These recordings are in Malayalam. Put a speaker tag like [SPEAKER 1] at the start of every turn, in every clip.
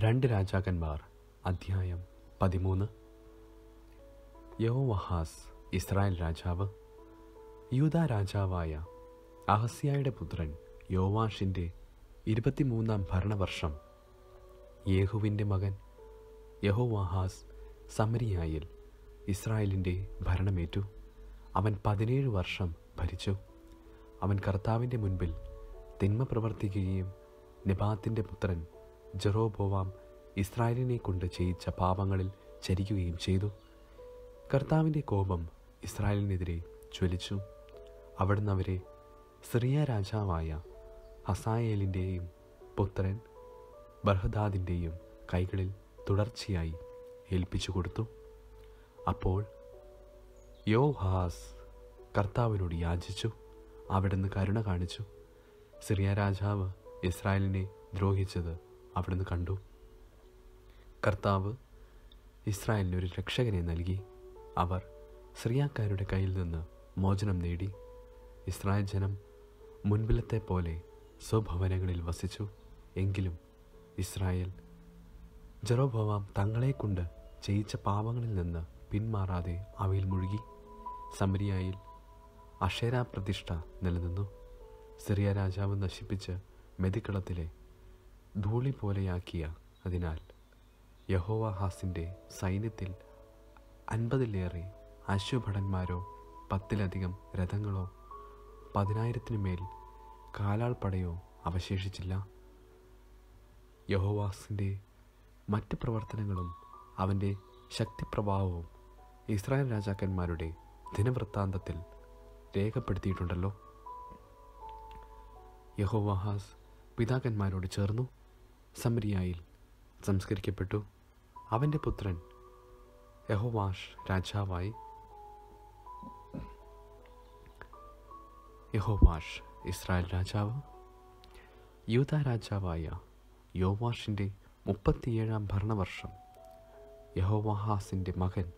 [SPEAKER 1] രണ്ട് രാജാക്കന്മാർ അധ്യായം പതിമൂന്ന്. യഹോവഹാസ് ഇസ്രായേൽ രാജാവ്. യൂത രാജാവായ അഹസ്യായുടെ പുത്രൻ യോവാഷിന്റെ ഇരുപത്തിമൂന്നാം ഭരണവർഷം. യേഹുവിന്റെ മകൻ യഹോവാഹാസ് സമരിയായിൽ ഇസ്രായേലിന്റെ ഭരണമേറ്റു. അവൻ പതിനേഴ് വർഷം ഭരിച്ചു. അവൻ കർത്താവിന്റെ മുൻപിൽ തിന്മ പ്രവർത്തിക്കുകയും നിപാത്തിന്റെ പുത്രൻ ജെറോബോവാം ഇസ്രായേലിനെ കൊണ്ട് ചെയ്യിച്ച പാപങ്ങളിൽ ചരിക്കുകയും ചെയ്തു. കർത്താവിന്റെ കോപം ഇസ്രായേലിനെതിരെ ജ്വലിച്ചു. അവിടുന്ന് അവരെ സിറിയ രാജാവായ ഹസായേലിന്റെയും പുത്രൻ ബർഹദാദിന്റെയും കൈകളിൽ തുടർച്ചയായി ഏൽപ്പിച്ചു കൊടുത്തു. അപ്പോൾ യോഹാസ് കർത്താവിനോട് യാചിച്ചു. അവിടുന്ന് കരുണ കാണിച്ചു. സിറിയ രാജാവ് ഇസ്രായേലിനെ ദ്രോഹിച്ചത് അവിടുന്ന് കണ്ടു. കർത്താവ് ഇസ്രായേലിന് ഒരു രക്ഷകനെ നൽകി. അവർ സിറിയാക്കാരുടെ കയ്യിൽ നിന്ന് മോചനം നേടി. ഇസ്രായേൽ ജനം മുൻപിലത്തെ പോലെ സ്വഭവനങ്ങളിൽ വസിച്ചു. എങ്കിലും ഇസ്രായേൽ ജറോഭവാം തങ്ങളെക്കൊണ്ട് ചെയ്യിച്ച പാപങ്ങളിൽ നിന്ന് പിന്മാറാതെ അവയിൽ മുഴുകി. സമരിയായിൽ അഷേരാ പ്രതിഷ്ഠ നിലനിന്നു. സിറിയ രാജാവ് നശിപ്പിച്ച് മെതിക്കളത്തിലെ ധൂളി പോലെയാക്കിയ അതിനാൽ യഹോവാഹാസിന്റെ സൈന്യത്തിൽ അൻപതിലേറെ അശ്വഭടന്മാരോ പത്തിലധികം രഥങ്ങളോ പതിനായിരത്തിനു മേൽ കാലാൾപ്പടയോ അവശേഷിച്ചില്ല. യഹോവാസിന്റെ മറ്റ് പ്രവർത്തനങ്ങളും അവന്റെ ശക്തിപ്രഭാവവും ഇസ്രായേൽ രാജാക്കന്മാരുടെ ദിനവൃത്താന്തത്തിൽ രേഖപ്പെടുത്തിയിട്ടുണ്ടല്ലോ. യഹോവാഹാസ് പിതാക്കന്മാരോട് ചേർന്നു. സമരിയായിൽ സംസ്കരിക്കപ്പെട്ടു. അവന്റെ പുത്രൻ യഹോവാഷ് രാജാവായി. യഹോവാഷ് ഇസ്രായേൽ രാജാവ്. യൂത രാജാവായ യോവാഷിന്റെ മുപ്പത്തിയേഴാം ഭരണവർഷം. യഹോവാഹാസിന്റെ മകൻ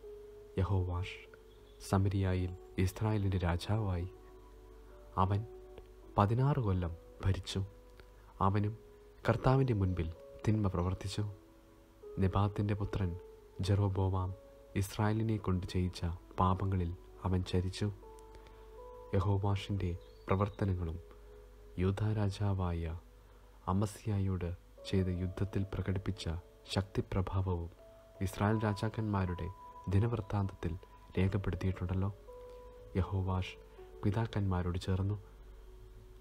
[SPEAKER 1] യഹോവാഷ് സമരിയായിൽ ഇസ്രായേലിന്റെ രാജാവായി. അവൻ പതിനാറ് കൊല്ലം ഭരിച്ചു. അവനും കർത്താവിന്റെ മുൻപിൽ തിന്മ പ്രവർത്തിച്ചു. നെബാത്തിന്റെ പുത്രൻ ജെറോബോവാം ഇസ്രായേലിനെ കൊണ്ട് ചെയ്യിച്ച പാപങ്ങളിൽ അവൻ ചരിച്ചു. യഹോവാഷിന്റെ പ്രവർത്തനങ്ങളും യൂധാരാജാവായ അമസ്യായോട് ചെയ്ത യുദ്ധത്തിൽ പ്രകടിപ്പിച്ച ശക്തിപ്രഭാവവും ഇസ്രായേൽ രാജാക്കന്മാരുടെ ദിനവൃത്താന്തത്തിൽ രേഖപ്പെടുത്തിയിട്ടുണ്ടല്ലോ. യഹോവാഷ് പിതാക്കന്മാരോട് ചേർന്നു.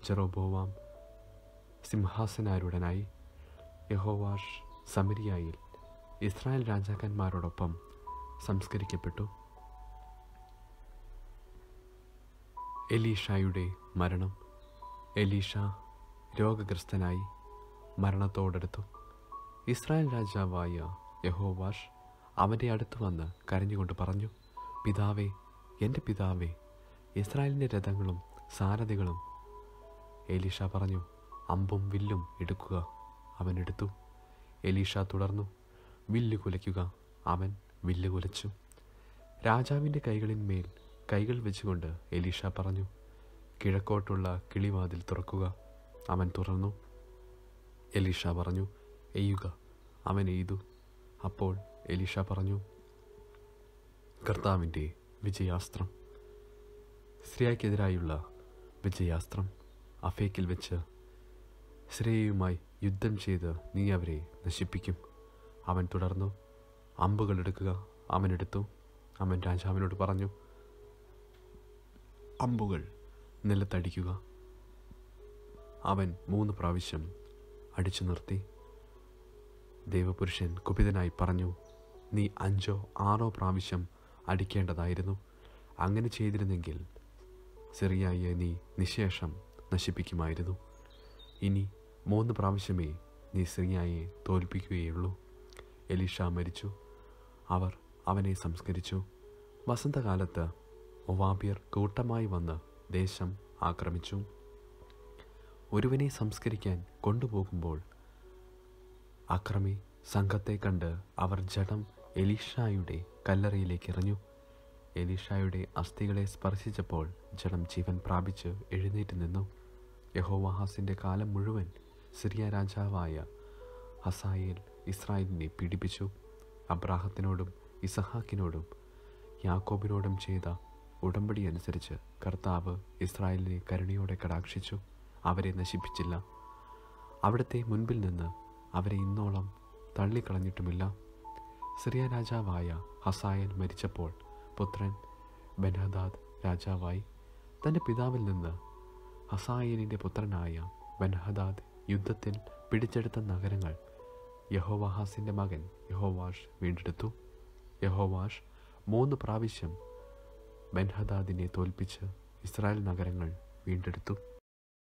[SPEAKER 1] ജെറോബോവാം സിംഹാസനാരൂഢനായി. യഹോവാഷ് സമരിയായിൽ ഇസ്രായേൽ രാജാക്കന്മാരോടൊപ്പം സംസ്കരിക്കപ്പെട്ടു. എലീഷായുടെ മരണം. എലീഷ രോഗഗ്രസ്തനായി മരണത്തോടടുത്തു. ഇസ്രായേൽ രാജാവായ യഹോവാഷ് അവന്റെ അടുത്ത് വന്ന് കരഞ്ഞുകൊണ്ട് പറഞ്ഞു പിതാവേ എന്റെ പിതാവേ ഇസ്രായേലിന്റെ രഥങ്ങളും സാരഥികളും എലീഷ പറഞ്ഞു അമ്പും വില്ലും എടുക്കുക. അവൻ എടുത്തു. എലീഷ തുടർന്നു. വില്ല് കുലയ്ക്കുക. അവൻ വില്ല് കുലച്ചു. രാജാവിന്റെ കൈകളിന്മേൽ കൈകൾ വെച്ചുകൊണ്ട് എലീഷ പറഞ്ഞു കിഴക്കോട്ടുള്ള കിളിവാതിൽ തുറക്കുക. അവൻ തുറന്നു. എലീഷ പറഞ്ഞു എയ്യുക. അവൻ എയ്തു. അപ്പോൾ എലീഷ പറഞ്ഞു കർത്താവിന്റെ വിജയാസ്ത്രം. സ്ത്രീയ്ക്കെതിരായുള്ള വിജയാസ്ത്രം അഫേക്കിൽ വെച്ച് ശ്രേയയുമായി യുദ്ധം ചെയ്ത് നീ അവരെ നശിപ്പിക്കും. അവൻ തുടർന്നു അമ്പുകൾ എടുക്കുക. അവൻ എടുത്തു. അവൻ രാജാവിനോട് പറഞ്ഞു അമ്പുകൾ നിലത്തടിക്കുക. അവൻ മൂന്ന് പ്രാവശ്യം അടിച്ചു നിർത്തി. ദേവപുരുഷൻ കുപിതനായി പറഞ്ഞു നീ അഞ്ചോ ആറോ പ്രാവശ്യം അടിക്കേണ്ടതായിരുന്നു. അങ്ങനെ ചെയ്തിരുന്നെങ്കിൽ സിറിയായെ നീ നിശേഷം നശിപ്പിക്കുമായിരുന്നു. ഇനി മൂന്ന് പ്രാവശ്യമേ നീ സിറിയായെ തോൽപ്പിക്കുകയുള്ളൂ. എലീഷ മരിച്ചു. അവർ അവനെ സംസ്കരിച്ചു. വസന്തകാലത്ത് ഒവാബിയർ കൂട്ടമായി വന്ന് ദേശം ആക്രമിച്ചു. ഒരുവനെ സംസ്കരിക്കാൻ കൊണ്ടുപോകുമ്പോൾ അക്രമി സംഘത്തെ കണ്ട് അവർ ജഡം എലീഷായുടെ കല്ലറയിലേക്ക് എറിഞ്ഞു. എലീഷായുടെ അസ്ഥികളെ സ്പർശിച്ചപ്പോൾ ജഡം ജീവൻ പ്രാപിച്ച് എഴുന്നേറ്റ് നിന്നു. യഹോവാഹാസിന്റെ കാലം മുഴുവൻ സിറിയ രാജാവായ ഹസായേൽ ഇസ്രായേലിനെ പീഡിപ്പിച്ചു. അബ്രാഹത്തിനോടും ഇസഹാക്കിനോടും യാക്കോബിനോടും ചെയ്ത ഉടമ്പടി അനുസരിച്ച് കർത്താവ് ഇസ്രായേലിനെ കരുണയോടെ കടാക്ഷിച്ചു. അവരെ നശിപ്പിച്ചില്ല. അവിടുത്തെ മുൻപിൽ നിന്ന് അവരെ ഇന്നോളം തള്ളിക്കളഞ്ഞിട്ടുമില്ല. സിറിയ രാജാവായ ഹസായൻ മരിച്ചപ്പോൾ പുത്രൻ ബൻഹദാദ് രാജാവായി. തന്റെ പിതാവിൽ നിന്ന് ഹസായനിന്റെ പുത്രനായ ബെൻഹദാദ് യുദ്ധത്തിൽ പിടിച്ചെടുത്ത നഗരങ്ങൾ. യഹോവാഹാസിന്റെ മകൻ യഹോവാഷ് വീണ്ടെടുത്തു. യഹോവാഷ് മൂന്ന് പ്രാവശ്യം ബെൻഹദാദിനെ തോൽപ്പിച്ച് ഇസ്രായേൽ നഗരങ്ങൾ വീണ്ടെടുത്തു.